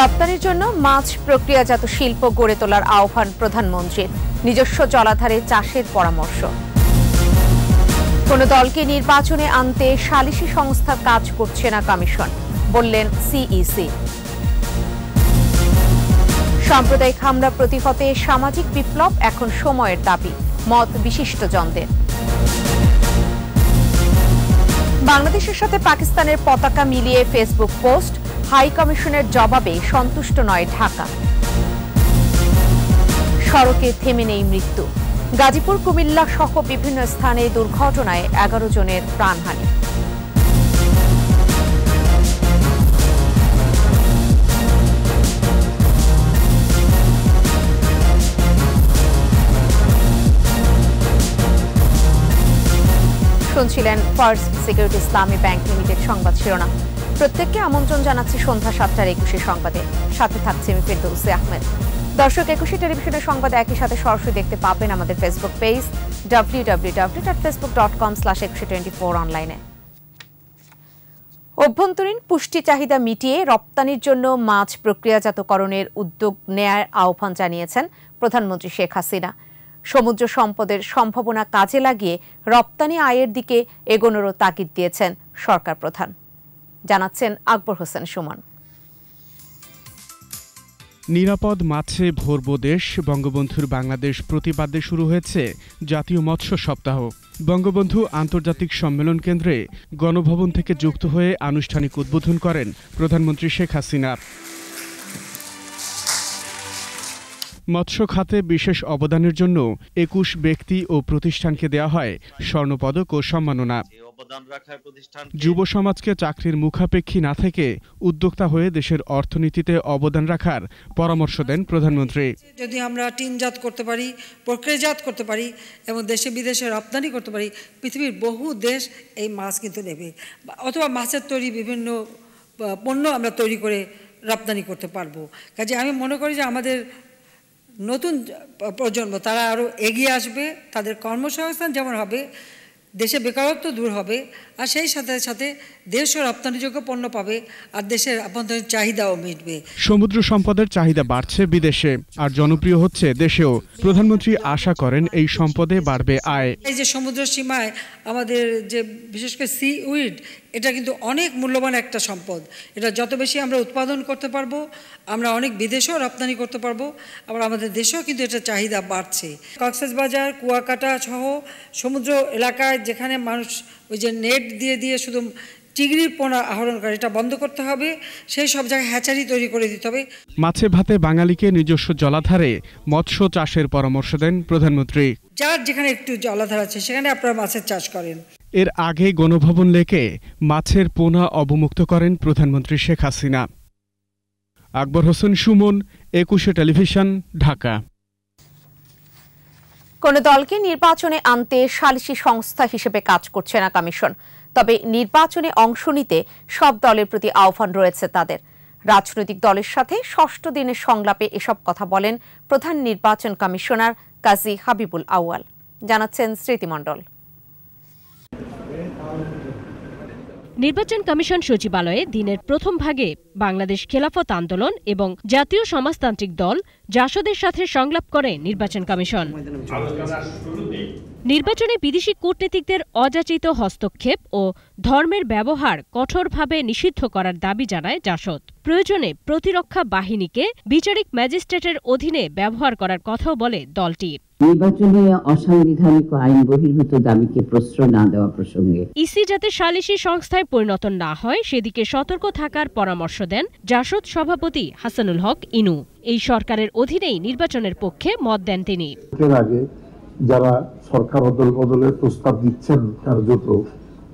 রপ্তানির জন্য মাছ প্রক্রিয়াজাত শিল্প গড়ে তোলার আহ্বান প্রধানমন্ত্রীর। নিজস্ব জলাধারে চাষের পরামর্শ। কোন দলকে নির্বাচনে আনতে সালিশি সংস্থা কাজ করছে না কমিশন, বললেন সিইসি সাম্প্রদায়িক হামলা প্রতিহতে সামাজিক বিপ্লব এখন সময়ের দাবি, মত বিশিষ্ট বিশিষ্টজনদের। বাংলাদেশের সাথে পাকিস্তানের পতাকা মিলিয়ে ফেসবুক পোস্ট হাই কমিশনের জবাবে সন্তুষ্ট নয় ঢাকা। সড়কে থেমে নেই মৃত্যু। গাজীপুর, কুমিল্লা সহ বিভিন্ন স্থানে দুর্ঘটনায় এগারো জনের প্রাণহানি। শুনছিলেন first security Islami bank limited সংবাদ শিরোনাম। প্রত্যেককে আমন্ত্রণ জানাচ্ছি সন্ধ্যা সাতটার একুশে সংবাদে। সাথে থাকছে আমি ফেরদৌসি আহমেদ। দর্শক, একুশে টেলিভিশনের সংবাদ একই সাথে সরাসরি দেখতে পাবেন আমাদের Facebook page W W W dot Facebook dot com slash একশো টোয়েন্টি ফোর অনলাইনে অভ্যন্তরীণ পুষ্টি চাহিদা মিটিয়ে রপ্তানির জন্য মাছ প্রক্রিয়াজাতকরণের উদ্যোগ নেয়ার আহ্বান জানিয়েছেন প্রধানমন্ত্রী শেখ হাসিনা। সমুদ্র সম্পদের সম্ভাবনা কাজে লাগিয়ে রপ্তানি আয়ের দিকে এগোনোরও তাগিদ দিয়েছেন সরকার প্রধান। জানাচ্ছেন আকবর হোসেন সুমন। নিরাপদ মাছে ভরব দেশ, বঙ্গবন্ধুর বাংলাদেশ প্রতিবাদে শুরু হয়েছে জাতীয় মৎস্য সপ্তাহ। বঙ্গবন্ধু আন্তর্জাতিক সম্মেলন কেন্দ্রে গণভবন থেকে যুক্ত হয়ে আনুষ্ঠানিক উদ্বোধন করেন প্রধানমন্ত্রী শেখ হাসিনা। মৎস্য খাতে বিশেষ অবদানের জন্য একুশ ব্যক্তি ও প্রতিষ্ঠানকে দেওয়া হয় স্বর্ণপদক ও সম্মাননা। অবদান রাখার প্রতিষ্ঠান যুব সমাজকে চাকরির মুখাপেক্ষী না থেকে উদ্যোক্তা হয়ে দেশের অর্থনীতিতে অবদান রাখার পরামর্শ দেন প্রধানমন্ত্রী। যদি আমরা টিনজাত করতে পারি প্রক্রিয়াজাত করতে পারি এবং দেশে বিদেশে রপ্তানি করতে পারি পৃথিবীর বহু দেশ এই মাছ কিন্তু নেবে। অথবা মাছের তৈরি বিভিন্ন পণ্য আমরা তৈরি করে রপ্তানি করতে পারব। কাজে আমি মনে করি যে আমাদের নতুন প্রজন্ম, তারা আরও এগিয়ে আসবে, তাদের কর্মসংস্থান যেমন হবে, দেশে বেকারত্ব দূর হবে, আর সেই সাথে সাথে দেশও রপ্তানিযোগ্য পণ্য পাবে আর দেশের আভ্যন্তরীণ চাহিদাও মিটবে। সমুদ্র সম্পদের চাহিদা বাড়ছে বিদেশে আর জনপ্রিয় হচ্ছে দেশেও। প্রধানমন্ত্রী আশা করেন এই সম্পদে বাড়বে আয়। এই যে সমুদ্র সীমায় আমাদের যে বিশেষ করে সি উইড এটা কিন্তু অনেক মূল্যবান একটা সম্পদ। এটা যত বেশি আমরা উৎপাদন করতে পারব আমরা অনেক বিদেশেও রপ্তানি করতে পারব আবার আমাদের দেশেও কিন্তু এটা চাহিদা বাড়ছে। কক্সবাজার কুয়াকাটা সহ সমুদ্র এলাকায় যেখানে মানুষ ওই যে নেট দিয়ে দিয়ে শুধু চিংড়ির পোনা আহরণ করে এটা বন্ধ করতে হবে সেই সব জায়গায় হ্যাচারি তৈরি করে দিতে হবে। মাছে ভাতে বাঙালিকে নিজস্ব জলাধারে মৎস্য চাষের পরামর্শ দেন প্রধানমন্ত্রী। যার যেখানে একটু জলাধার আছে সেখানে আপনারা মাছের চাষ করেন। এর আগে গণভবন লেকে মাছের পোনা অবমুক্ত করেন প্রধানমন্ত্রী শেখ হাসিনা। আকবর হোসেন সুমন একুশে টেলিভিশন ঢাকা। কোন দলকে নির্বাচনে আনতে সালিসি সংস্থা হিসেবে কাজ করছে না কমিশন। তবে নির্বাচনে অংশ নিতে সব দলের প্রতি আহ্বান রয়েছে তাদের। রাজনৈতিক দলের সাথে ষষ্ঠ দিনের সংলাপে এসব কথা বলেন প্রধান নির্বাচন কমিশনার কাজী হাবিবুল আউয়াল। জানাচ্ছেন স্মৃতিমণ্ডল নির্বাচন কমিশন সচিবালয়ে দিনের প্রথম ভাগে বাংলাদেশ খেলাফত আন্দোলন এবং জাতীয় সমাজতান্ত্রিক দল জাসদের সাথে সংলাপ করে নির্বাচন কমিশন। নির্বাচনে বিদেশি কূটনীতিকদের অযাচিত হস্তক্ষেপ ও ধর্মের ব্যবহার কঠোরভাবে নিষিদ্ধ করার দাবি জানায় জাসদ। প্রয়োজনে প্রতিরক্ষা বাহিনীকে বিচারিক ম্যাজিস্ট্রেটের অধীনে ব্যবহার করার কথাও বলে দলটি। নির্বাচনে অসাংবিধানিক আইন বহির্ভূত দাবিকে প্রশ্রয় না দেওয়া প্রসঙ্গে ইসি যাতে সালিসি সংস্থায় পরিণত না হয় সেদিকে সতর্ক থাকার পরামর্শ দেন জাসদ সভাপতি হাসানুল হক ইনু। এই সরকারের অধীনেই নির্বাচনের পক্ষে মত দেন তিনি। আগে যারা সরকার অদল বদলের প্রস্তাব দিচ্ছেন কার্যত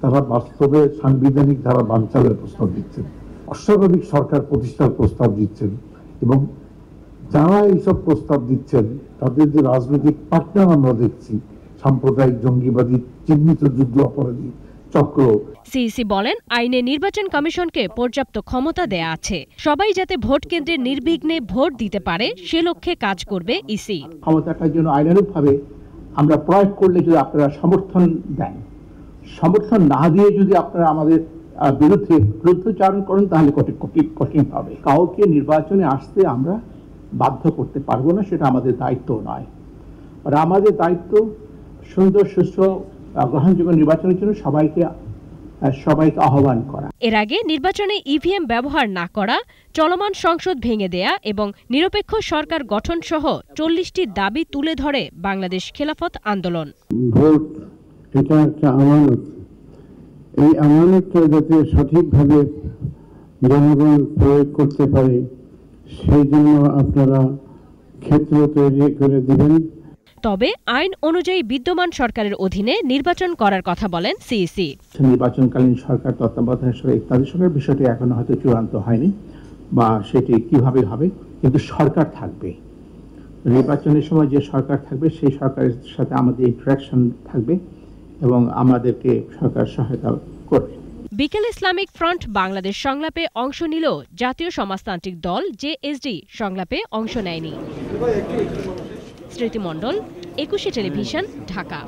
তারা বাস্তবে সাংবিধানিক ধারা বানচালের প্রস্তাব দিচ্ছেন। অস্বাভাবিক সরকার প্রতিষ্ঠার প্রস্তাব দিচ্ছেন এবং যারা এইসব প্রস্তাব দিচ্ছেন তাদের যে রাজনৈতিক পার্টনার আমরা দেখছি সাম্প্রদায়িক জঙ্গিবাদী চিহ্নিত যুদ্ধ অপরাধী চক্র। সিইসি বলেন আইনে নির্বাচন কমিশনকে পর্যাপ্ত ক্ষমতা দেয়া আছে। সবাই যাতে ভোট কেন্দ্রে নির্বিঘ্নে ভোট দিতে পারে সে লক্ষ্যে কাজ করবে ইসি। ক্ষমতাটার জন্য আইনানুগভাবে আমরা প্রয়োগ করলে যদি আপনারা সমর্থন দেন, সমর্থন না দিয়ে যদি আপনারা আমাদের বিরুদ্ধে বিরুদ্ধচারণ করেন, তাহলে কঠিন কঠিন হবে। কাউকে নির্বাচনে আসতে আমরা বাধ্য করতে পারব না, সেটা আমাদের দায়িত্ব নয়। আর আমাদের দায়িত্ব সুন্দর, সুস্থ গ্রহণযোগ্য নির্বাচনের জন্য সবাইকে সবাইকে আহ্বান করা। এর আগে নির্বাচনে ইভিএম ব্যবহার না করা চলমান সংসদ ভেঙে দেয়া এবং নিরপেক্ষ সরকার গঠন সহ চল্লিশটি দাবি তুলে ধরে বাংলাদেশ খেলাফত আন্দোলন। ভোট এটা একটা আমানত। এই আমানতটা যাতে সঠিকভাবে জনগণ প্রয়োগ করতে পারে সেই জন্য আপনারা ক্ষেত্র তৈরি করে দিবেন। তবে আইন অনুযায়ী বিদ্যমান সরকারের অধীনে নির্বাচন করার কথা বলেন সিইসি। নির্বাচনকালীন সরকার তত্ত্বাবধায়ক সরকার ইত্যাদি সরকার বিষয়টি এখনও হয়তো চূড়ান্ত হয়নি বা সেটি কীভাবে হবে কিন্তু সরকার থাকবে। নির্বাচনের সময় যে সরকার থাকবে সেই সরকারের সাথে আমাদের ইন্টারাকশন থাকবে এবং আমাদেরকে সরকার সহায়তা করবে। বিকেল ইসলামিক ফ্রন্ট বাংলাদেশ সংলাপে অংশ নিল জাতীয় সমাজতান্ত্রিক দল জেএসডি। সংলাপে অংশ নেয়নি। স্মৃতিমণ্ডল, একুশে টেলিভিশন, ঢাকা।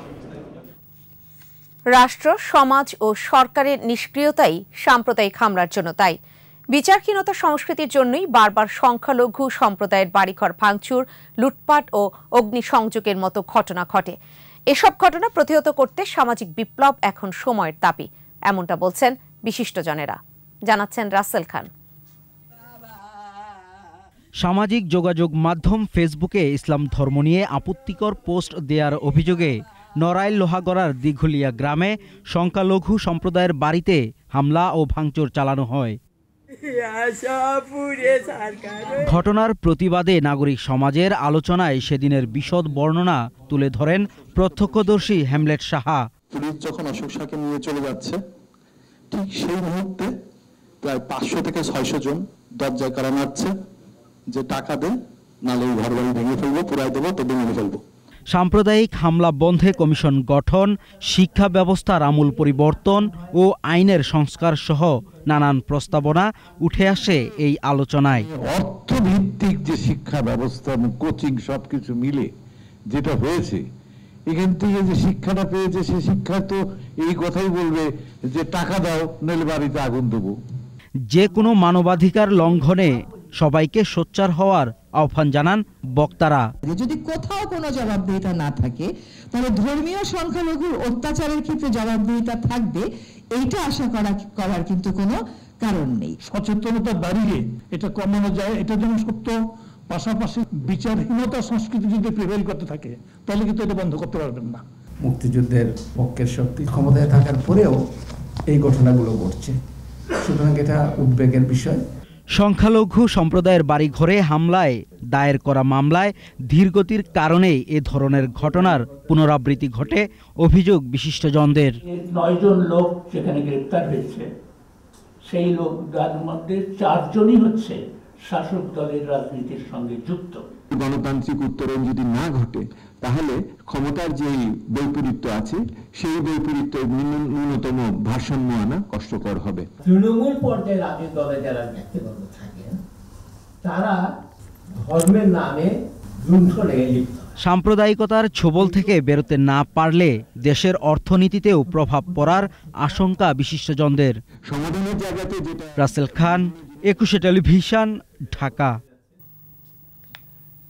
রাষ্ট্র, সমাজ ও সরকারের নিষ্ক্রিয়তাই সাম্প্রদায়িক হামলার জন্য তাই বিচারহীনতা সংস্কৃতির জন্যই বারবার সংখ্যালঘু সম্প্রদায়ের বাড়িঘর ভাঙচুর, লুটপাট ও অগ্নিসংযোগের মতো ঘটনা ঘটে। এসব ঘটনা প্রতিহত করতে সামাজিক বিপ্লব এখন সময়ের দাবি, এমনটা বলছেন বিশিষ্টজনেরা। জানাচ্ছেন রাসেল খান। সামাজিক যোগাযোগ মাধ্যম ফেসবুকে ইসলাম ধর্ম নিয়ে আপত্তিকর পোস্ট দেওয়ার অভিযোগে নড়াইল লোহাগড়ার দিঘুলিয়া গ্রামে সংখ্যালঘু সম্প্রদায়ের বাড়িতে হামলা ও ভাঙচুর চালানো হয়। ঘটনার প্রতিবাদে নাগরিক সমাজের আলোচনায় সেদিনের বিশদ বর্ণনা তুলে ধরেন প্রত্যক্ষদর্শী হ্যামলেট সাহা। পুলিশ যখন অশোক শাহকে নিয়ে চলে যাচ্ছে, ঠিক সেই মুহূর্তে প্রায় পাঁচশো থেকে ছয়শো জন দরজায় কারা নাড়ছে যে টাকা দে নালে ঘর বাড়ি ভেঙে ফেলব পুরাই দেবো তবে মেরে ফেলব। সাম্প্রদায়িক হামলা বন্ধে কমিশন গঠন শিক্ষা ব্যবস্থার আমূল পরিবর্তন ও আইনের সংস্কার সহ নানান প্রস্তাবনা উঠে আসে এই আলোচনায়। অর্থভিত্তিক যে শিক্ষা ব্যবস্থা এবং কোচিং সবকিছু মিলে যেটা হয়েছে এখান থেকে যে শিক্ষাটা পেয়েছে সে শিক্ষা তো এই কথাই বলবে যে টাকা দাও নইলে বাড়িতে আগুন দেবো। যে কোনো মানবাধিকার লঙ্ঘনে সবাইকে সোচ্চার হওয়ার আহ্বান জানান বক্তারা। যদি কোথাও কোনো জবাবদিহিতা না থাকে তাহলে ধর্মীয় সংখ্যালঘুর অত্যাচারের ক্ষেত্রে জবাবদিহিতা থাকবে এইটা আশা করা করার কিন্তু কোনো কারণ নেই। সচেতনতা বাড়িয়ে এটা কমানো যায় এটা যেমন সত্য। পাশাপাশি বিচারহীনতা সংস্কৃতি যদি প্রিভেল করতে থাকে তাহলে কিন্তু এটা বন্ধ করতে পারবেন না। মুক্তিযুদ্ধের পক্ষের শক্তি ক্ষমতায় থাকার পরেও এই ঘটনাগুলো ঘটছে। সুতরাং এটা উদ্বেগের বিষয়। সংখ্যালঘু সম্প্রদায়ের বাড়িঘরে হামলায় দায়ের করা মামলায় ধীরগতির কারণেই এ ধরনের ঘটনার পুনরাবৃত্তি ঘটে অভিযোগ বিশিষ্টজনদের। নয়জন লোক যেখানে গ্রেপ্তার হয়েছে। সেই লোকদের মধ্যে চারজনই হচ্ছে শাসক দলের রাজনীতির সঙ্গে যুক্ত। গণতান্ত্রিক উত্তরণ যদি না ঘটে তাহলে ক্ষমতার যে বৈপরীত্য আছে সেই বৈপরীত্যের ন্যূন- ন্যূনতম ভারসাম্য আনা কষ্টকর হবে। তৃণমূল পর্যায়ে রাজনৈতিক দলে যারা ব্যক্তিবর্গ থাকেন তারা ধর্মের নামে সাম্প্রদায়িকতার ছোবল থেকে বেরোতে না পারলে দেশের অর্থনীতিতেও প্রভাব পড়ার আশঙ্কা বিশিষ্টজনদের। সমাধানের জায়গাতে রাসেল খান একুশে টেলিভিশন ঢাকা।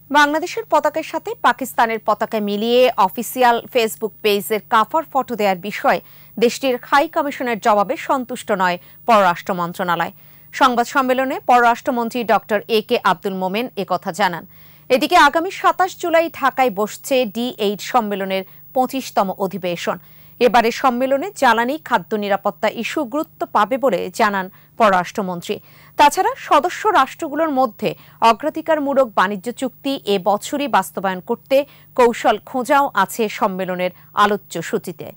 বাংলাদেশের পতাকার সাথে পাকিস্তানের পতাকা মিলিয়ে অফিসিয়াল ফেসবুক পেজের কাফার ফটো দেওয়ার বিষয়ে দেশটির হাই কমিশনের জবাবে সন্তুষ্ট নয় পররাষ্ট্র মন্ত্রণালয়। সংবাদ সম্মেলনে পররাষ্ট্রমন্ত্রী ডক্টর এ কে আব্দুল মোমেন একথা জানান। এদিকে আগামী সাতাশ জুলাই ঢাকায় বসছে ডি এইট সম্মেলনের পঁচিশতম অধিবেশন। এবারের সম্মেলনে জ্বালানি খাদ্য নিরাপত্তা ইস্যু গুরুত্ব পাবে বলে জানান পররাষ্ট্রমন্ত্রী। তাছাড়া সদস্য রাষ্ট্রগুলোর মধ্যে অগ্রাধিকারমূলক বাণিজ্য চুক্তি এ বছরই বাস্তবায়ন করতে কৌশল খোঁজাও আছে সম্মেলনের আলোচ্য সূচিতে।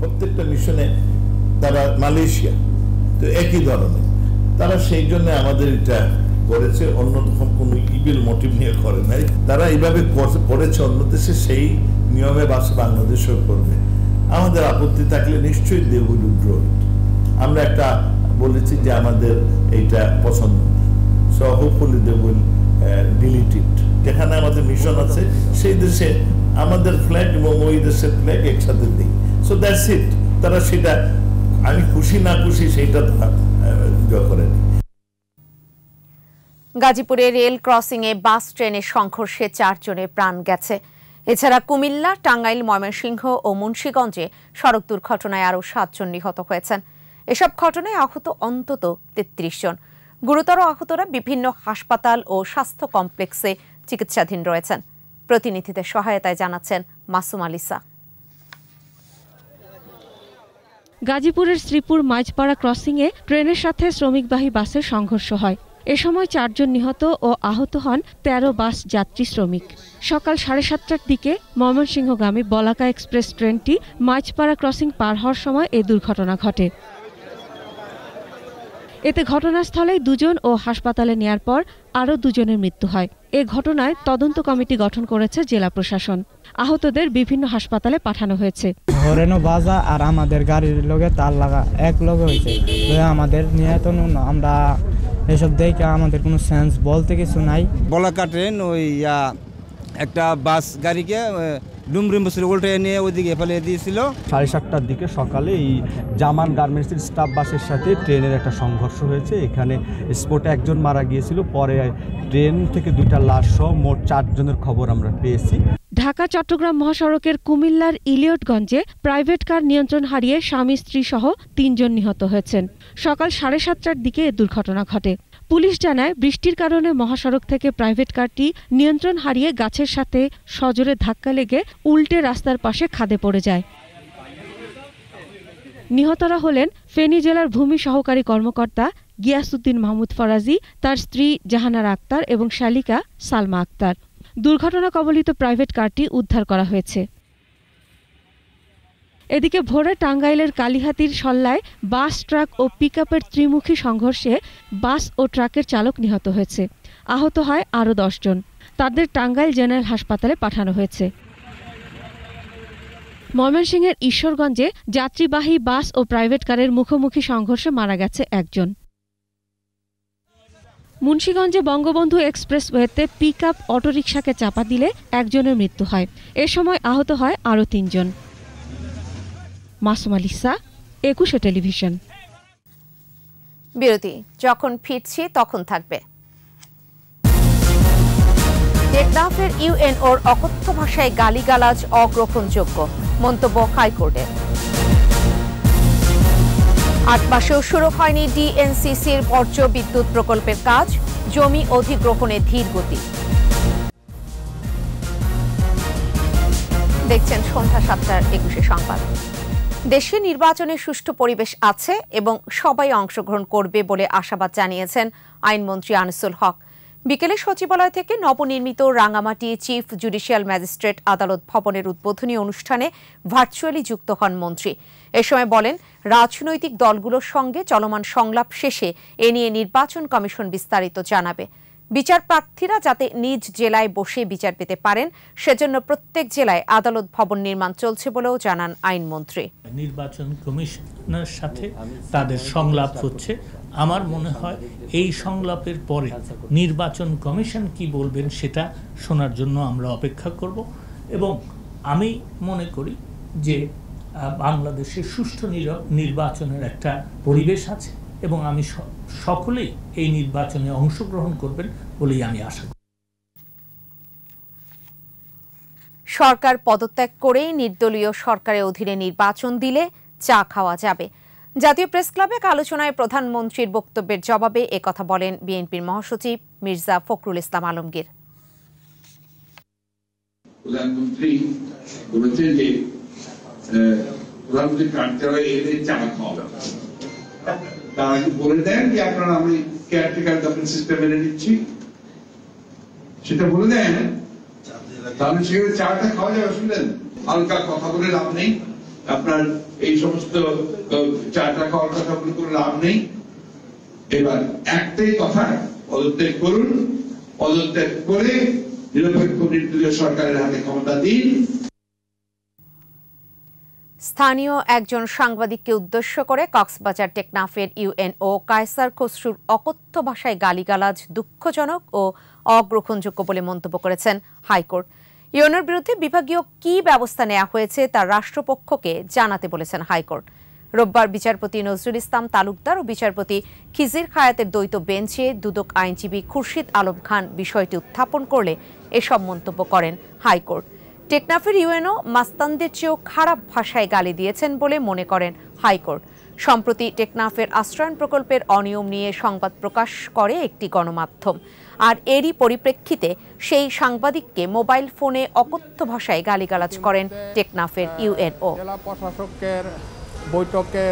প্রত্যেকটা মিশনে তারা মালয়েশিয়া, তো একই ধরনের। তারা সেই জন্য আমাদের এটা করেছে, অন্য রকম কোনো ইবিল মোটিভ নিয়ে করে নাই। তারা এইভাবে করছে- অন্য দেশে সেই নিয়মে বাস বাংলাদেশও করবে। আমাদের আপত্তি থাকলে নিশ্চয়ই দে উইল আমরা একটা বলেছি যে আমাদের এইটা পছন্দ। ইট যেখানে আমাদের মিশন আছে, সেই দেশে আমাদের ফ্ল্যাগ এবং ওই দেশের ফ্ল্যাগ একসাথে দিই। সো দ্যাটস ইট তারা সেটা, আমি খুশি না খুশি সেইটা গাজীপুরে রেল ক্রসিংয়ে বাস ট্রেনের সংঘর্ষে চারজনের প্রাণ গেছে। এছাড়া কুমিল্লা, টাঙ্গাইল, ময়মনসিংহ ও মুন্সীগঞ্জে সড়ক দুর্ঘটনায় আরও সাতজন নিহত হয়েছেন। এসব ঘটনায় আহত অন্তত তেত্রিশ জন। গুরুতর আহতরা বিভিন্ন হাসপাতাল ও স্বাস্থ্য কমপ্লেক্সে চিকিৎসাধীন রয়েছেন। প্রতিনিধিদের সহায়তায় জানাচ্ছেন মাসুম আলিসা গাজীপুরের শ্রীপুর মাইজপাড়া ক্রসিংয়ে ট্রেনের সাথে শ্রমিকবাহী বাসের সংঘর্ষ হয়। এ সময় চারজন নিহত ও আহত হন তেরো বাস যাত্রী শ্রমিক। সকাল সাড়ে সাতটার দিকে ময়মনসিংহগামী বলাকা এক্সপ্রেস ট্রেনটি মাইজপাড়া ক্রসিং পার হওয়ার সময় এ দুর্ঘটনা ঘটে। এতে ঘটনাস্থলে দুজন ও হাসপাতালে নেয়ার পর আরও দুজনের মৃত্যু হয়। এ ঘটনায় তদন্ত কমিটি গঠন করেছে জেলা প্রশাসন। আহতদের বিভিন্ন হাসপাতালে পাঠানো হয়েছে। হরেনো বাজা আর আমাদের গাড়ির লগে তার লাগা এক লগে হয়েছে আমাদের নিয়ে তো আমরা এসব দেখে আমাদের কোনো সেন্স বলতে কিছু নাই। বলাকা ট্রেন ওই একটা বাস গাড়িকে ডুমরিম বসে উল্টে নিয়ে ওইদিকে ফেলে দিয়েছিল। সাড়ে সাতটার দিকে সকালে এই জামান গার্মেন্টসের স্টাফ বাসের সাথে ট্রেনের একটা সংঘর্ষ হয়েছে। এখানে স্পটে একজন মারা গিয়েছিল। পরে ট্রেন থেকে দুইটা লাশ সহ মোট চারজনের খবর আমরা পেয়েছি। ঢাকা চট্টগ্রাম মহাসড়কের কুমিল্লার ইলিয়টগঞ্জে প্রাইভেট কার নিয়ন্ত্রণ হারিয়ে স্বামী স্ত্রী সহ তিনজন নিহত হয়েছেন। সকাল সাড়ে সাতটার দিকে এ দুর্ঘটনা ঘটে। পুলিশ জানায়, বৃষ্টির কারণে মহাসড়ক থেকে প্রাইভেট কারটি নিয়ন্ত্রণ হারিয়ে গাছের সাথে সজোরে ধাক্কা লেগে উল্টে রাস্তার পাশে খাদে পড়ে যায়। নিহতরা হলেন ফেনী জেলার ভূমি সহকারী কর্মকর্তা গিয়াসুদ্দিন মাহমুদ ফরাজি, তার স্ত্রী জাহানার আক্তার এবং শালিকা সালমা আক্তার। দুর্ঘটনা কবলিত প্রাইভেট কারটি উদ্ধার করা হয়েছে। এদিকে ভোরে টাঙ্গাইলের কালিহাতির সল্লায় বাস, ট্রাক ও পিকআপের ত্রিমুখী সংঘর্ষে বাস ও ট্রাকের চালক নিহত হয়েছে। আহত হয় আরও জন তাদের টাঙ্গাইল জেনারেল হাসপাতালে পাঠানো হয়েছে। ময়মনসিংহের ঈশ্বরগঞ্জে যাত্রীবাহী বাস ও প্রাইভেট কারের মুখোমুখি সংঘর্ষে মারা গেছে একজন। মুন্সীগঞ্জে বঙ্গবন্ধু এক্সপ্রেসওয়েতে পিক আপ অটোরিকশাকে চাপা দিলে একজনের মৃত্যু হয়। এ সময় আহত হয় আরও তিনজন। মাসুম আলিসা একুশে টেলিভিশন। বিরতি, যখন ফিরছি তখন থাকবে। টেকনাফের ইউএনওর অকথ্য ভাষায় গালিগালাজ অগ্রহণযোগ্য মন্তব্য হাইকোর্টে। আট মাসেও শুরু হয়নি ডিএনসিসির বর্জ্য বিদ্যুৎ প্রকল্পের কাজ, জমি অধিগ্রহণে ধীর গতি। দেখছেন সন্ধ্যা সাতটার একুশে সংবাদ। দেশে নির্বাচনে সুষ্ঠু পরিবেশ আছে এবং সবাই অংশগ্রহণ করবে বলে আশাবাদ জানিয়েছেন আইনমন্ত্রী আনিসুল হক। বিকেলে সচিবালয় থেকে নবনির্মিত রাঙামাটি চিফ জুডিশিয়াল ম্যাজিস্ট্রেট আদালত ভবনের উদ্বোধনী অনুষ্ঠানে ভার্চুয়ালি যুক্ত হন মন্ত্রী। এ সময় বলেন, রাজনৈতিক দলগুলোর সঙ্গে চলমান সংলাপ শেষে এ নিয়ে নির্বাচন কমিশন বিস্তারিত জানাবে। বিচার প্রার্থীরা যাতে নিজ জেলায় বসে বিচার পেতে পারেন, সেজন্য প্রত্যেক জেলায় আদালত ভবন নির্মাণ চলছে বলেও জানান আইনমন্ত্রী। নির্বাচন কমিশনের সাথে তাদের সংলাপ হচ্ছে। আমার মনে হয় এই সংলাপের পরে নির্বাচন কমিশন কি বলবেন সেটা শোনার জন্য আমরা অপেক্ষা করব। এবং আমি মনে করি যে বাংলাদেশে সুষ্ঠু নির্বাচনের একটা পরিবেশ আছে এবং আমি সকলেই এই নির্বাচনে অংশগ্রহণ করবেন বলেই আমি আশা করি। সরকার পদত্যাগ করে নির্দলীয় সরকারের অধীনে নির্বাচন দিলে চা খাওয়া যাবে। জাতীয় প্রেস ক্লাবে এক আলোচনায় প্রধানমন্ত্রীর বক্তব্যের জবাবে একথা বলেন বিএনপির মহাসচিব মির্জা ফখরুল ইসলাম আলমগীর। প্রধানমন্ত্রী বলেছেন যে প্রধানমন্ত্রী কার্যালয়ে এলে চা খাওয়া তারা কি বলে দেন যে আপনারা আমি কেয়ারটেকার গভর্নমেন্ট সিস্টেম মেনে নিচ্ছি। সেটা বলে দেন। তাহলে সেখানে চাটা খাওয়া যাবে শুনলেন হালকা কথা বলে লাভ নেই। আপনার এই সমস্ত চাটা খাওয়ার কথা বলে কোনো লাভ নেই। এবার একটাই কথা, পদত্যাগ করুন। পদত্যাগ করে নিরপেক্ষ নির্দলীয় সরকারের হাতে ক্ষমতা দিন। স্থানীয় একজন সাংবাদিককে উদ্দেশ্য করে কক্সবাজার টেকনাফের ইউএনও কায়সার খসরুর অকথ্য ভাষায় গালিগালাজ দুঃখজনক ও অগ্রহণযোগ্য বলে মন্তব্য করেছেন হাইকোর্ট। ইউএনওর বিরুদ্ধে বিভাগীয় কি ব্যবস্থা নেওয়া হয়েছে তা রাষ্ট্রপক্ষকে জানাতে বলেছেন হাইকোর্ট। রোববার বিচারপতি নজরুল ইসলাম তালুকদার ও বিচারপতি খিজির খায়াতের দ্বৈত বেঞ্চে দুদক আইনজীবী খুরশিদ আলম খান বিষয়টি উত্থাপন করলে এসব মন্তব্য করেন হাইকোর্ট। টেকনাফের ইউএনও মাস্তানদের চেয়েও খারাপ ভাষায় গালি দিয়েছেন বলে মনে করেন হাইকোর্ট। সম্প্রতি টেকনাফের আশ্রয়ণ প্রকল্পের অনিয়ম নিয়ে সংবাদ প্রকাশ করে একটি গণমাধ্যম। আর এরই পরিপ্রেক্ষিতে সেই সাংবাদিককে মোবাইল ফোনে অকথ্য ভাষায় গালিগালাজ করেন টেকনাফের ইউএনও। জেলা প্রশাসকের বৈঠকে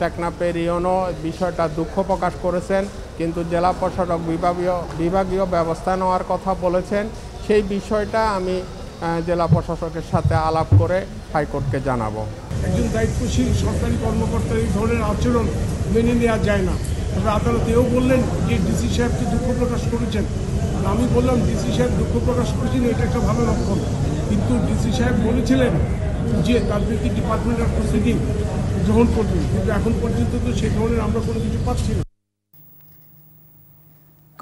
টেকনাফের ইউনো বিষয়টা দুঃখ প্রকাশ করেছেন, কিন্তু জেলা প্রশাসক বিভাগীয় বিভাগীয় ব্যবস্থা নেওয়ার কথা বলেছেন। সেই বিষয়টা আমি জেলা প্রশাসকের সাথে আলাপ করে হাইকোর্টকে জানাব। একজন দায়িত্বশীল সরকারি কর্মকর্তার এই ধরনের আচরণ মেনে নেওয়া যায় না। তবে আদালত এও বললেন যে ডিসি সাহেবকে দুঃখ প্রকাশ করেছেন। আমি বললাম, ডিসি সাহেব দুঃখ প্রকাশ করেছেন, এটা একটা ভালো লক্ষণ। কিন্তু ডিসি সাহেব বলেছিলেন যে তার বিরুদ্ধে ডিপার্টমেন্টাল প্রসিডিং গ্রহণ করবেন কিন্তু এখন পর্যন্ত তো সেই ধরনের আমরা কোনো কিছু পাচ্ছি না।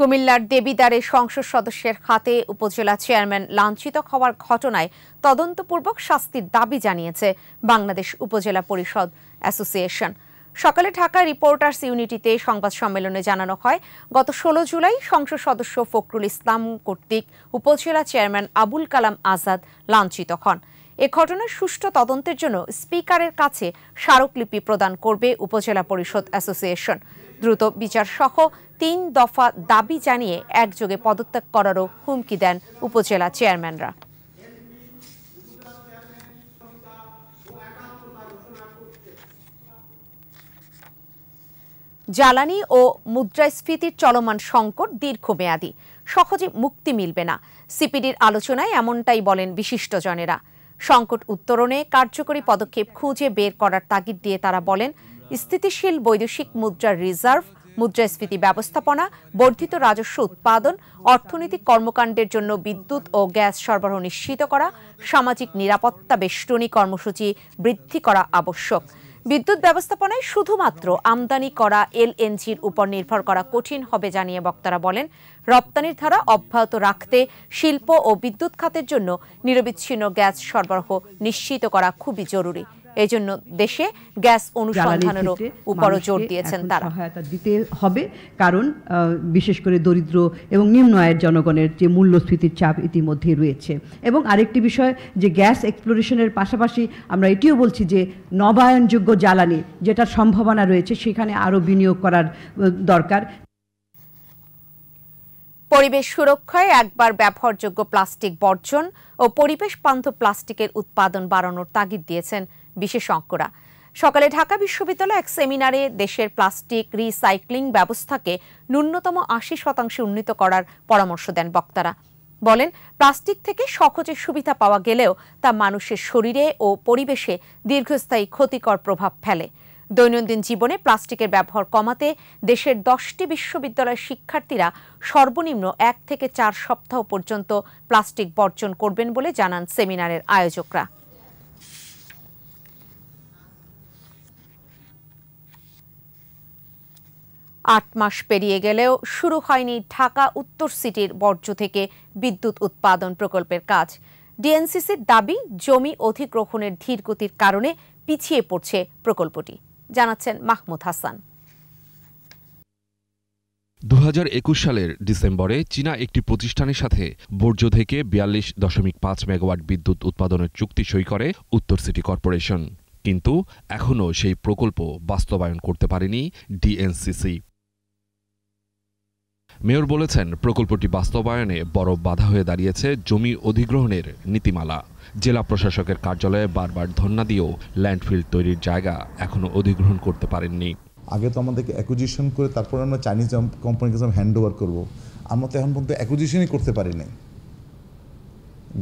কুমিল্লার দেবিদারে সংসদ সদস্যের হাতে উপজেলা চেয়ারম্যান লাঞ্ছিত হওয়ার ঘটনায় তদন্তপূর্বক শাস্তির দাবি জানিয়েছে বাংলাদেশ উপজেলা পরিষদ অ্যাসোসিয়েশন। সকালে ঢাকা রিপোর্টার্স ইউনিটিতে সংবাদ সম্মেলনে জানানো হয়, গত ষোলো জুলাই সংসদ সদস্য ফখরুল ইসলাম কর্তৃক উপজেলা চেয়ারম্যান আবুল কালাম আজাদ লাঞ্ছিত হন। এ ঘটনার সুষ্ঠু তদন্তের জন্য স্পিকারের কাছে স্মারকলিপি প্রদান করবে উপজেলা পরিষদ অ্যাসোসিয়েশন। দ্রুত বিচার সহ তিন দফা দাবি জানিয়ে একযোগে পদত্যাগ করারও হুমকি দেন উপজেলা চেয়ারম্যানরা। জ্বালানি ও মুদ্রাস্ফীতির চলমান সংকট দীর্ঘমেয়াদী। সহজে মুক্তি মিলবে না। সিপিডির আলোচনায় এমনটাই বলেন বিশিষ্টজনেরা। সংকট উত্তরণে কার্যকরী পদক্ষেপ খুঁজে বের করার তাগিদ দিয়ে তারা বলেন, স্থিতিশীল বৈদেশিক মুদ্রার রিজার্ভ মুদ্রাস্ফীতি ব্যবস্থাপনা, বর্ধিত রাজস্ব উৎপাদন, অর্থনৈতিক কর্মকাণ্ডের জন্য বিদ্যুৎ ও গ্যাস সরবরাহ নিশ্চিত করা, সামাজিক নিরাপত্তা বেষ্টনী কর্মসূচি বৃদ্ধি করা আবশ্যক। বিদ্যুৎ ব্যবস্থাপনায় শুধুমাত্র আমদানি করা এলএনজির উপর নির্ভর করা কঠিন হবে জানিয়ে বক্তারা বলেন। রপ্তানির ধারা অব্যাহত রাখতে শিল্প ও বিদ্যুৎ খাতের জন্য নিরবিচ্ছিন্ন গ্যাস সরবরাহ নিশ্চিত করা খুবই জরুরি। এজন্য দেশে গ্যাস অনুসন্ধানেরও উপরও জোর দিয়েছেন তারা। সহায়তা দিতে হবে কারণ বিশেষ করে দরিদ্র এবং নিম্ন আয়ের জনগণের যে মূল্যস্ফীতির চাপ ইতিমধ্যে রয়েছে। এবং আরেকটি বিষয় যে গ্যাস এক্সপ্লোরেশনের পাশাপাশি আমরা এটিও বলছি যে নবায়নযোগ্য জ্বালানি যেটার সম্ভাবনা রয়েছে সেখানে আরও বিনিয়োগ করার দরকার। পরিবেশ সুরক্ষায় একবার ব্যবহারযোগ্য প্লাস্টিক বর্জন ও পরিবেশ বান্ধব প্লাস্টিকের উৎপাদন বাড়ানোর তাগিদ দিয়েছেন বিশেষজ্ঞরা। সকালে ঢাকা বিশ্ববিদ্যালয়ে এক সেমিনারে দেশের প্লাস্টিক রিসাইক্লিং ব্যবস্থাকে ন্যূনতম আশি শতাংশে উন্নীত করার পরামর্শ দেন বক্তারা। বলেন, প্লাস্টিক থেকে সহজে সুবিধা পাওয়া গেলেও তা মানুষের শরীরে ও পরিবেশে দীর্ঘস্থায়ী ক্ষতিকর প্রভাব ফেলে। দৈনন্দিন জীবনে প্লাস্টিকের ব্যবহার কমাতে দেশের দশটি বিশ্ববিদ্যালয়ের শিক্ষার্থীরা সর্বনিম্ন এক থেকে চার সপ্তাহ পর্যন্ত প্লাস্টিক বর্জন করবেন বলে জানান সেমিনারের আয়োজকরা। আট মাস পেরিয়ে গেলেও শুরু হয়নি ঢাকা উত্তর সিটির বর্জ্য থেকে বিদ্যুৎ উৎপাদন প্রকল্পের কাজ। ডিএনসিসির দাবি, জমি অধিগ্রহণের ধীরগতির কারণে পিছিয়ে পড়ছে প্রকল্পটি, জানাচ্ছেন মাহমুদ হাসান। দু হাজার একুশ সালের ডিসেম্বরে চীনা একটি প্রতিষ্ঠানের সাথে বর্জ্য থেকে বিয়াল্লিশ দশমিক পাঁচ মেগাওয়াট বিদ্যুৎ উৎপাদনের চুক্তি সই করে উত্তর সিটি কর্পোরেশন। কিন্তু এখনও সেই প্রকল্প বাস্তবায়ন করতে পারেনি ডিএনসিসি। মেয়র বলেছেন, প্রকল্পটি বাস্তবায়নে বড় বাধা হয়ে দাঁড়িয়েছে জমি অধিগ্রহণের নীতিমালা। জেলা প্রশাসকের কার্যালয়ে বারবার ধর্ণা দিয়েও ল্যান্ডফিল্ড তৈরির জায়গা এখনও অধিগ্রহণ করতে পারেননি। আগে তো আমাদেরকে অ্যাকুজিশন করে তারপর আমরা চাইনিজ কোম্পানির কাছে হ্যান্ড ওভার করব। আমরা তো এখন পর্যন্ত অ্যাকুজিশনই করতে পারি নাই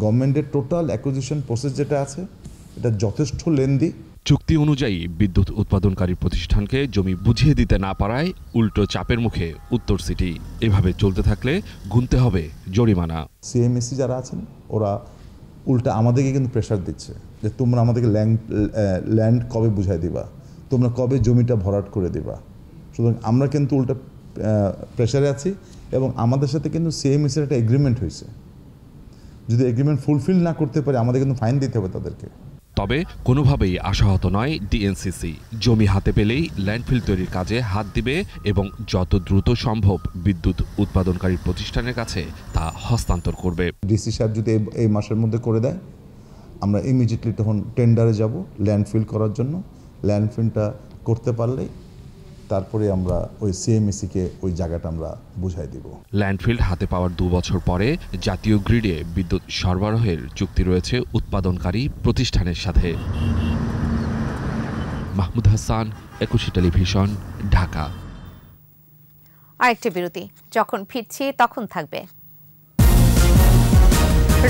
গভর্নমেন্টের টোটাল অ্যাকুজিশন প্রসেস যেটা আছে, এটা যথেষ্ট লেন্দি চুক্তি অনুযায়ী বিদ্যুৎ উৎপাদনকারী প্রতিষ্ঠানকে জমি বুঝিয়ে দিতে না পারায় উল্টো চাপের মুখে উত্তর সিটি। এভাবে চলতে থাকলে গুনতে হবে জরিমানা। সিএমএসি যারা আছেন, ওরা উল্টা আমাদেরকে কিন্তু প্রেশার দিচ্ছে যে তোমরা আমাদেরকে ল্যান্ড ল্যান্ড কবে বুঝাই দিবা? তোমরা কবে জমিটা ভরাট করে দিবা? সুতরাং আমরা কিন্তু উল্টা প্রেশারে আছি এবং আমাদের সাথে কিন্তু সিএমএসির একটা এগ্রিমেন্ট হয়েছে। যদি এগ্রিমেন্ট ফুলফিল না করতে পারে, আমাদের কিন্তু ফাইন দিতে হবে তাদেরকে। তবে কোনোভাবেই আশাহত নয় ডিএনসিসি। জমি হাতে পেলেই ল্যান্ডফিল তৈরির কাজে হাত দিবে এবং যত দ্রুত সম্ভব বিদ্যুৎ উৎপাদনকারী প্রতিষ্ঠানের কাছে তা হস্তান্তর করবে। ডিসি সাহেব যদি এই- মাসের মধ্যে করে দেয়, আমরা ইমিডিয়েটলি তখন টেন্ডারে যাব ল্যান্ডফিল করার জন্য। ল্যান্ডফিলটা করতে পারলেই তারপরে আমরা ওই সিএমএসিকে ওই জায়গাটা আমরা বুঝাই দিব। ল্যান্ডফিল্ড হাতে পাওয়ার দু বছর পরে জাতীয় গ্রিডে বিদ্যুৎ সরবরাহের চুক্তি রয়েছে উৎপাদনকারী প্রতিষ্ঠানের সাথে। মাহমুদ হাসান একুশে টেলিভিশন ঢাকা। আরেকটি বিরতি যখন ফিরছি তখন থাকবে।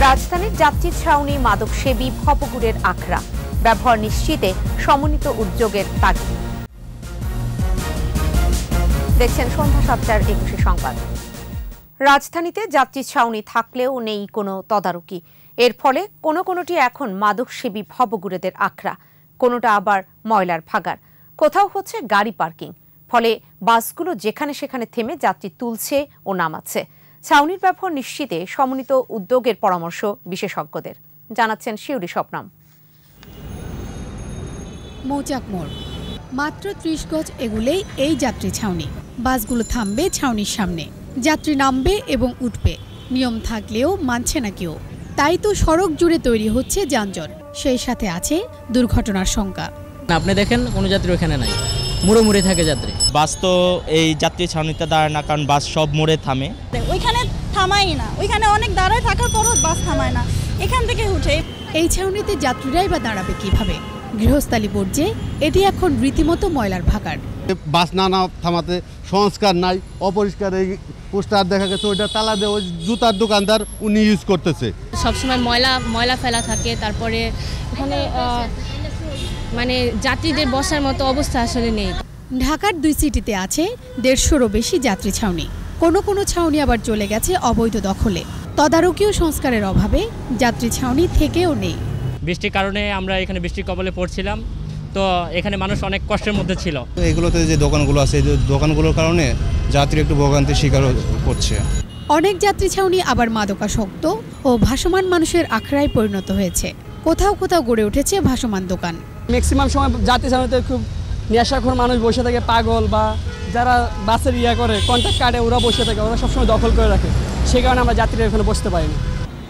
রাজধানীর যাত্রী ছাউনি মাদক সেবী ভবগুড়ের আখড়া ব্যবহার নিশ্চিতে সমন্বিত উদ্যোগের তাগিদ। দেখছেন সন্ধ্যা সাতটার একুশে সংবাদ। রাজধানীতে যাত্রী ছাউনি থাকলেও নেই কোনো তদারকি। এর ফলে কোনো কোনোটি এখন মাদকসেবী ভবগুড়েদের আখড়া, কোনোটা আবার ময়লার ভাগার কোথাও হচ্ছে গাড়ি পার্কিং, ফলে বাসগুলো যেখানে সেখানে থেমে যাত্রী তুলছে ও নামাচ্ছে। ছাউনির ব্যবহার নিশ্চিতে সমন্বিত উদ্যোগের পরামর্শ বিশেষজ্ঞদের। জানাচ্ছেন শিউরি স্বপ্নম। মৌচাক মোড়। মাত্র ত্রিশ গজ এগুলেই এই যাত্রী ছাউনি। বাসগুলো থামবে ছাউনির সামনে। যাত্রী নামবে এবং উঠবে। নিয়ম থাকলেও মানছে না কেউ। তাই তো সড়ক জুড়ে তৈরি হচ্ছে যানজট। সেই সাথে আছে দুর্ঘটনার শঙ্কা আপনি দেখেন কোনো যাত্রী ওখানে নাই। মুড়ে মুড়ে থাকে যাত্রী। বাস তো এই যাত্রী ছাউনিতে দাঁড়ায় না কারণ বাস সব মোড়ে থামে। ওইখানে থামাই না। ওইখানে অনেক দাঁড়ায় থাকার পরও বাস থামায় না। এখান থেকে উঠে। এই ছাউনিতে যাত্রীরাই বা দাঁড়াবে কীভাবে? গৃহস্থালী বর্জ্যে এটি এখন রীতিমতো ময়লার ভাগাড়। বাস না না থামাতে সংস্কার নাই অপরিষ্কার এই পোস্টার দেখা গেছে ওইটা তালা দিয়ে ওই জুতার দোকানদার উনি ইউজ করতেছে। সবসময় ময়লা ময়লা ফেলা থাকে তারপরে এখানে মানে যাত্রীদের বসার মতো অবস্থা আসলে নেই। ঢাকার দুই সিটিতে আছে দেড়শোরও বেশি যাত্রী ছাউনি। কোনো কোনো ছাউনি আবার চলে গেছে অবৈধ দখলে। তদারকি ও সংস্কারের অভাবে যাত্রী ছাউনি থেকেও নেই। বৃষ্টির কারণে আমরা এখানে বৃষ্টির কবলে পড়ছিলাম। তো এখানে মানুষ অনেক কষ্টের মধ্যে ছিল। এগুলোতে যে দোকানগুলো আছে এই দোকানগুলোর কারণে যাত্রী একটু ভোগান্তির শিকার করছে অনেক যাত্রী ছাউনি আবার মাদকাসক্ত ও ভাসমান মানুষের আখড়ায় পরিণত হয়েছে। কোথাও কোথাও গড়ে উঠেছে ভাসমান দোকান। ম্যাক্সিমাম সময় যাত্রী সামনে খুব নেশাখোর মানুষ বসে থাকে পাগল বা যারা বাসের ইয়া করে কন্ট্যাক্ট কার্ডে ওরা বসে থাকে ওরা সবসময় দখল করে রাখে। সেই কারণে আমরা যাত্রীরা এখানে বসতে পারি না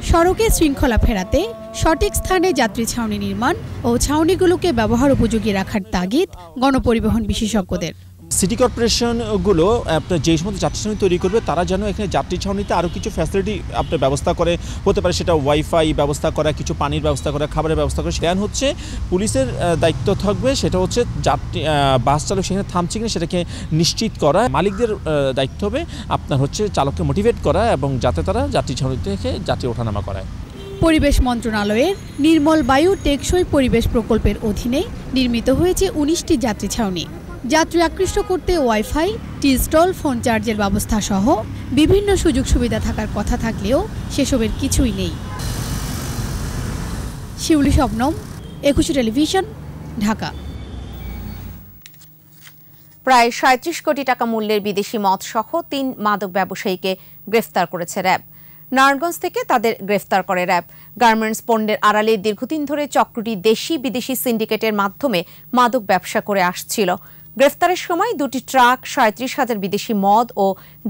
সড়কে শৃঙ্খলা ফেরাতে সঠিক স্থানে যাত্রী ছাউনি নির্মাণ ও ছাউনিগুলোকে ব্যবহার উপযোগী রাখার তাগিদ গণপরিবহন বিশেষজ্ঞদের। সিটি কর্পোরেশনগুলো আপনার যে সমস্ত যাত্রী ছাউনি তৈরি করবে, তারা যেন এখানে যাত্রী ছাউনিতে আরও কিছু ফ্যাসিলিটি আপনার ব্যবস্থা করে, হতে পারে সেটা ওয়াইফাই ব্যবস্থা করা, কিছু পানির ব্যবস্থা করা, খাবারের ব্যবস্থা করা। সেটা হচ্ছে পুলিশের দায়িত্ব থাকবে, সেটা হচ্ছে যাত্রী বাস চালক সেখানে থামছে কিনা সেটাকে নিশ্চিত করা। মালিকদের দায়িত্ব হবে আপনার হচ্ছে চালককে মোটিভেট করা এবং যাতে তারা যাত্রী ছাউনি থেকে যাত্রী ওঠানামা করায়। পরিবেশ মন্ত্রণালয়ের নির্মল বায়ু টেকসই পরিবেশ প্রকল্পের অধীনে নির্মিত হয়েছে উনিশটি যাত্রী ছাউনি। যাত্রী আকৃষ্ট করতে ওয়াইফাই টি স্টল ফোন চার্জের ব্যবস্থা সহ বিভিন্ন সুযোগ সুবিধা থাকার কথা থাকলেও সেসবের কিছুই নেই। শিউলি শবনম, একুশে টেলিভিশন, ঢাকা। প্রায় সাঁত্রিশ কোটি টাকা মূল্যের বিদেশি মদ সহ তিন মাদক ব্যবসায়ীকে গ্রেফতার করেছে র্যাব। নারায়ণগঞ্জ থেকে তাদের গ্রেফতার করে র্যাব। গার্মেন্টস পণ্যের আড়ালে দীর্ঘদিন ধরে চক্রটি দেশি বিদেশি সিন্ডিকেটের মাধ্যমে মাদক ব্যবসা করে আসছিল। গ্রেফতারের সময় দুটি ট্রাক, সাঁত্রিশ হাজার বিদেশি মদ ও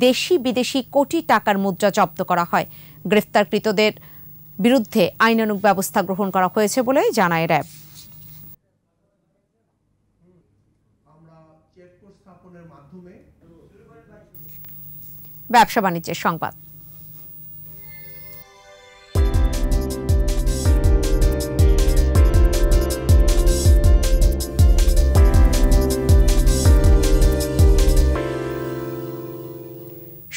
দেশি বিদেশি কোটি টাকার মুদ্রা জব্দ করা হয়। গ্রেফতারকৃতদের বিরুদ্ধে আইনানুগ ব্যবস্থা গ্রহণ করা হয়েছে বলে জানায় র্যাব। ব্যবসা বাণিজ্যের সংবাদ।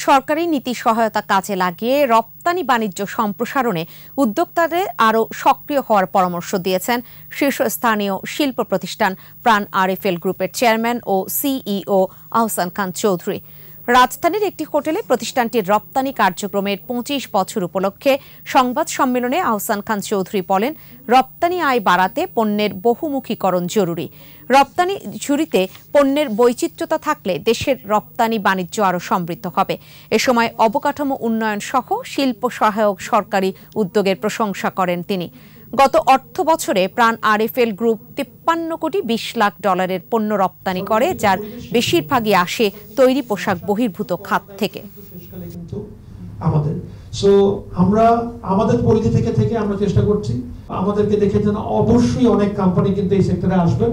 সরকারি নীতি সহায়তা কাজে লাগিয়ে রপ্তানি বাণিজ্য সম্প্রসারণে উদ্যোক্তাদের আরও সক্রিয় হওয়ার পরামর্শ দিয়েছেন শীর্ষস্থানীয় শিল্প প্রতিষ্ঠান প্রাণ আরএফএল গ্রুপের চেয়ারম্যান ও সিইও আহসান খান চৌধুরী। রাজধানীর একটি হোটেলে প্রতিষ্ঠানটির রপ্তানি কার্যক্রমের পঁচিশ বছর উপলক্ষে সংবাদ সম্মেলনে আহসান খান চৌধুরী বলেন, রপ্তানি আয় বাড়াতে পণ্যের বহুমুখীকরণ জরুরি। রপ্তানি ঝুড়িতে পণ্যের বৈচিত্র্যতা থাকলে দেশের রপ্তানি বাণিজ্য আরও সমৃদ্ধ হবে। এ সময় অবকাঠামো উন্নয়ন সহ শিল্প সহায়ক সরকারি উদ্যোগের প্রশংসা করেন তিনি। গত অর্থ বছরে প্রাণ আরএফএল গ্রুপ তিপ্পান্ন কোটি বিশ লাখ ডলারের পণ্য রপ্তানি করে যার বেশিরভাগই আসে তৈরি পোশাক বহির্ভূত খাত থেকে। আমাদের। সো আমরা আমাদের পরিধি থেকে থেকে আমরা চেষ্টা করছি। আমাদেরকে দেখে যেন অবশ্যই অনেক কোম্পানি কিন্তু এই সেক্টরে আসবেন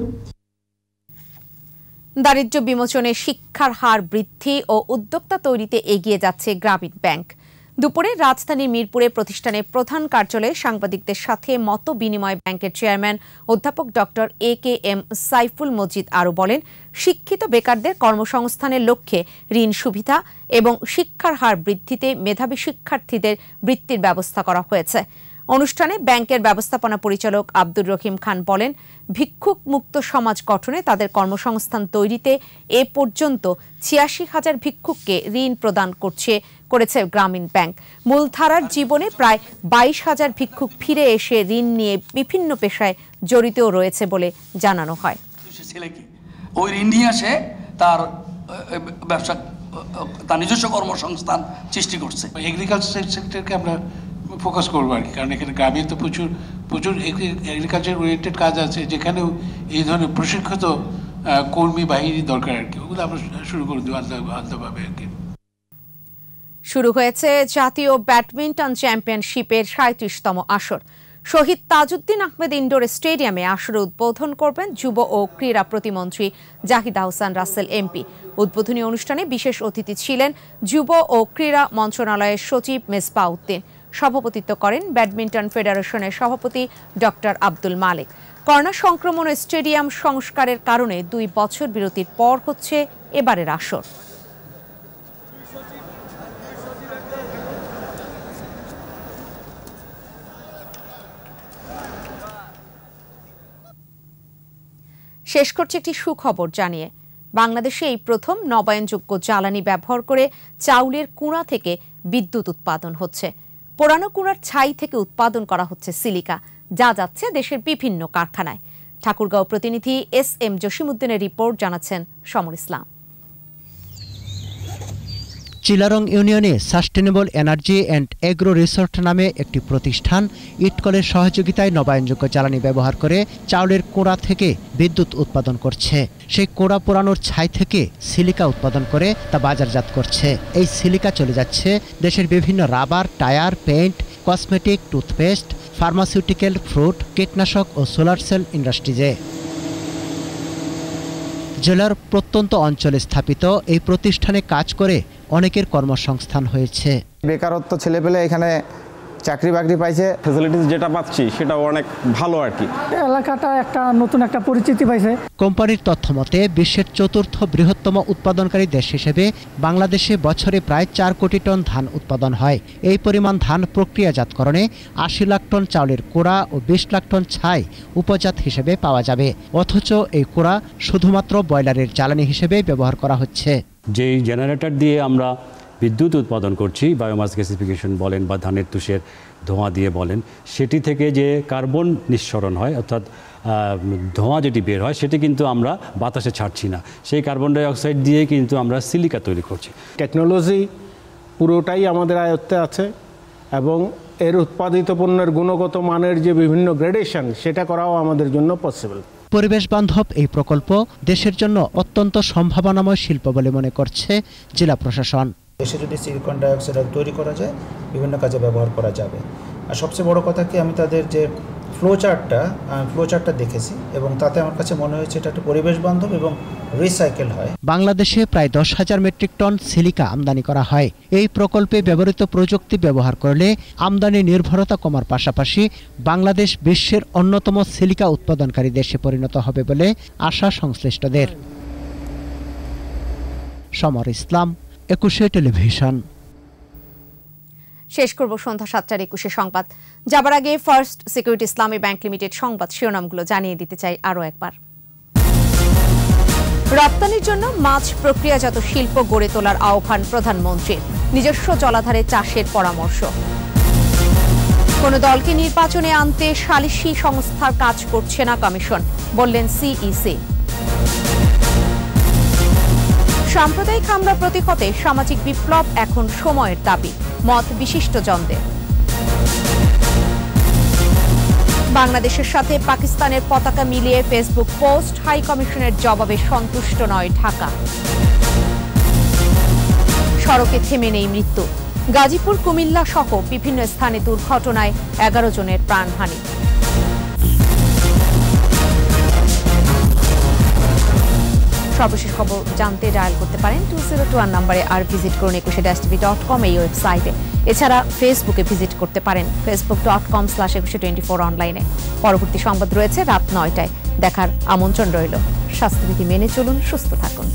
দারিদ্র্য বিমোচনে শিক্ষার হার বৃদ্ধি ও উদ্যোক্তা তৈরিতে এগিয়ে যাচ্ছে গ্রামীণ ব্যাংক। দুপুরে রাজধানীর মিরপুরে প্রতিষ্ঠানের প্রধান কার্যালয়ে সাংবাদিকদের সাথে মত বিনিময় ব্যাংকের চেয়ারম্যান অধ্যাপক doctor A K M Saiful Majid আরও বলেন, শিক্ষিত বেকারদের কর্মসংস্থানের লক্ষ্যে ঋণ সুবিধা এবং শিক্ষার হার বৃদ্ধিতে মেধাবী শিক্ষার্থীদের বৃত্তির ব্যবস্থা করা হয়েছে। অনুষ্ঠানে ব্যাংকের ব্যবস্থাপনা পরিচালক আব্দুর রহিম খান বলেন ভিক্ষুক মুক্ত সমাজ গঠনে তাদের কর্মসংস্থান তৈরিতে এ পর্যন্ত ছিয়াশি হাজার ভিক্ষুককে ঋণ প্রদান করছে করেছে গ্রামীণ ব্যাংক। মূলধারার জীবনে প্রায় বাইশ হাজার ভিক্ষুক ফিরে এসে ঋণ নিয়ে বিভিন্ন পেশায় জড়িতও রয়েছে বলে জানানো হয়। ওই ঋণ নিয়ে আসে তার ব্যবসা তার নিজস্ব কর্মসংস্থান সৃষ্টি করছে। এগ্রিকালচার সেক্টরকে আমরা ফোকাস করব আর কি। কারণ এখানে গ্রামে তো প্রচুর প্রচুর এগ্রিকালচার ওরিয়েন্টেড কাজ আছে, যেখানেও এই ধরনের প্রশিক্ষিত কর্মী বাহিনী দরকার আর কি। ওগুলো আমরা শুরু করে দেবো আলাদা, আলাদাভাবে আর কি। শুরু হয়েছে জাতীয় ব্যাডমিন্টন চ্যাম্পিয়নশিপের সাঁত্রিশতম আসর। শহীদ তাজউদ্দিন আহমেদ ইনডোর স্টেডিয়ামে আসর উদ্বোধন করবেন যুব ও ক্রীড়া প্রতিমন্ত্রী জাহিদ আহসান রাসেল এমপি উদ্বোধনী অনুষ্ঠানে বিশেষ অতিথি ছিলেন যুব ও ক্রীড়া মন্ত্রণালয়ের সচিব মেসবা উদ্দিন। সভাপতিত্ব করেন ব্যাডমিন্টন ফেডারেশনের সভাপতি ডক্টর আব্দুল মালিক। করোনা সংক্রমণ স্টেডিয়াম সংস্কারের কারণে দুই বছর বিরতির পর হচ্ছে এবারের আসর। শেষ করছে একটি সুখবর জানিয়ে। বাংলাদেশে এই প্রথম নবায়নযোগ্য জ্বালানি ব্যবহার করে চাউলের কুঁড়া থেকে বিদ্যুৎ উৎপাদন হচ্ছে। পোড়ানো কুড়ার ছাই থেকে উৎপাদন করা হচ্ছে সিলিকা, যা যাচ্ছে দেশের বিভিন্ন কারখানায়। ঠাকুরগাঁও প্রতিনিধি এস এম জসিমুদ্দিনের রিপোর্ট জানাচ্ছেন সমর ইসলাম। চিলারং ইউনিয়নে sustainable energy and agro resort নামে একটি প্রতিষ্ঠান ইটকলের সহযোগিতায় নবায়নযোগ্য জ্বালানি ব্যবহার করে চাউলের কোড়া থেকে বিদ্যুৎ উৎপাদন করছে। সেই কোড়া পোড়ানোর ছাই থেকে সিলিকা উৎপাদন করে তা বাজারজাত করছে। এই সিলিকা চলে যাচ্ছে দেশের বিভিন্ন rubber, tyre, paint, cosmetic, toothpaste, pharmaceutical, fruit, কীটনাশক ও সোলার সেল ইন্ডাস্ট্রিজে। জেলার প্রত্যন্ত অঞ্চলে স্থাপিত এই প্রতিষ্ঠানে কাজ করে অনেকের কর্মসংস্থান হয়েছে। বেকারত্ব ছেলেপেলে এখানে চাকরি বাকরি পাইছে। ফ্যাসিলিটিস যেটা পাচ্ছি সেটা অনেক ভালো আর কি। এলাকাটা একটা নতুন একটা পরিচিতি পাইছে। কোম্পানির তথ্যমতে বিশ্বের চতুর্থ বৃহত্তম উৎপাদনকারী দেশ হিসেবে বাংলাদেশে বছরে প্রায় চার কোটি টন ধান উৎপাদন হয়। এই পরিমাণ ধান প্রক্রিয়াজাতকরণে আশি লাখ টন চাউলের কোড়া ও বিশ লাখ টন ছাই উপজাত হিসেবে পাওয়া যাবে। অথচ এই কোড়া শুধুমাত্র বয়লারের জ্বালানি হিসেবে ব্যবহার করা হচ্ছে। যেই জেনারেটর দিয়ে আমরা বিদ্যুৎ উৎপাদন করছি বায়োমাস গ্যাসিফিকেশন বলেন বা ধানের তুষের ধোঁয়া দিয়ে বলেন সেটি থেকে যে কার্বন নিঃসরণ হয় অর্থাৎ ধোঁয়া যেটি বের হয় সেটি কিন্তু আমরা বাতাসে ছাড়ছি না। সেই কার্বন ডাই অক্সাইড দিয়ে কিন্তু আমরা সিলিকা তৈরি করছি। টেকনোলজি পুরোটাই আমাদের আয়ত্তে আছে এবং এর উৎপাদিত পণ্যের গুণগত মানের যে বিভিন্ন গ্রেডেশন সেটা করাও আমাদের জন্য পসিবল পরিবেশ বান্ধব এই প্রকল্প দেশের জন্য অত্যন্ত সম্ভাবনাময় শিল্প বলে মনে করছে জেলা প্রশাসন। দেশে যদি সিলিকন ডাইঅক্সাইড তৈরি করা যায়, বিভিন্ন কাজে ব্যবহার করা যাবে। আর সবচেয়ে বড় কথা কি, আমি তাদের যে ফ্লো চার্টটা ফ্লো চার্টটা দেখেছি এবং তাতে আমার কাছে মনে হয়েছে এটা একটা পরিবেশ বান্ধব এবং রিসাইকেল হয়। বাংলাদেশে প্রায় দশ হাজার মেট্রিক টন সিলিকা আমদানি করা হয়। এই প্রকল্পে ব্যবহৃত প্রযুক্তি ব্যবহার করলে আমদানি নির্ভরতা কমার পাশাপাশি বাংলাদেশ বিশ্বের অন্যতম সিলিকা উৎপাদনকারী দেশে পরিণত হবে বলে আশা সংশ্লিষ্টদের। সমর ইসলাম একুশে টেলিভিশন। শেষ করব সন্ধ্যা সাতটার একুশে সংবাদ। যাবার আগে first security Islami bank limited সংবাদ শিরোনামগুলো জানিয়ে দিতে চাই আরও একবার। রপ্তানির জন্য মাছ প্রক্রিয়াজাত শিল্প গড়ে তোলার আহ্বান প্রধানমন্ত্রীর নিজস্ব জলাধারে চাষের পরামর্শ। কোন দলকে নির্বাচনে আনতে সালিসি সংস্থার কাজ করছে না কমিশন, বললেন সিইসি। সাম্প্রদায়িক হামলা প্রতিহতে সামাজিক বিপ্লব এখন সময়ের দাবি, মত বিশিষ্টজনদের। বাংলাদেশের সাথে পাকিস্তানের পতাকা মিলিয়ে ফেসবুক পোস্ট হাই কমিশনের জবাবে সন্তুষ্ট নয় ঢাকা। সড়কে থেমে নেই মৃত্যু। গাজীপুর, কুমিল্লা সহ বিভিন্ন স্থানে দুর্ঘটনায় এগারো জনের প্রাণহানি। সর্বশেষ খবর জানতে ডায়াল করতে পারেন টু জিরো টু ওয়ান নাম্বারে আর ভিজিট করুন একুশে ড্যাশ টিভি ডট কম এই ওয়েবসাইটে। এছাড়া ফেসবুকে ভিজিট করতে পারেন Facebook dot com slash Ekushey twenty four অনলাইনে। পরবর্তী সংবাদ রয়েছে রাত নয়টায়। দেখার আমন্ত্রণ রইল। স্বাস্থ্যবিধি মেনে চলুন, সুস্থ থাকুন।